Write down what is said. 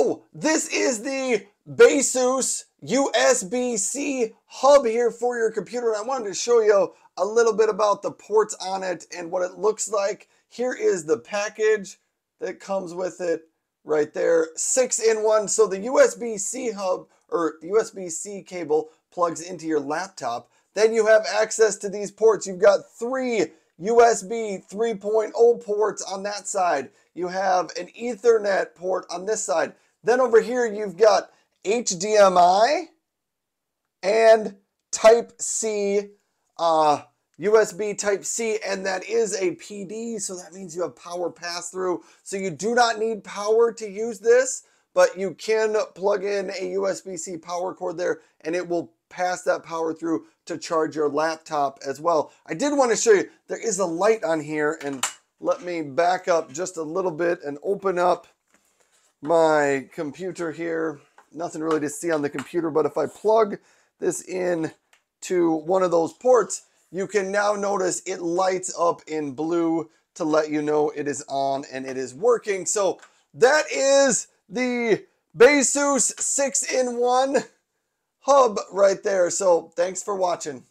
So this is the Baseus USB-C hub here for your computer. I wanted to show you a little bit about the ports on it and what it looks like. Here is the package that comes with it right there. Six in one. So the USB-C hub or USB-C cable plugs into your laptop. Then you have access to these ports. You've got three USB 3.0 ports on that side. You have an Ethernet port on this side. Then over here you've got HDMI and Type C, uh, USB Type C, and that is a PD, so that means you have power pass through. So you do not need power to use this, but you can plug in a USB-C power cord there and it will pass that power through to charge your laptop as well. I did want to show you, there is a light on here and let me back up just a little bit and open up my computer here. Nothing really to see on the computer, but if I plug this in to one of those ports, you can now notice it lights up in blue to let you know it is on and it is working. So that is the Baseus 6-in-1 hub right there. So thanks for watching.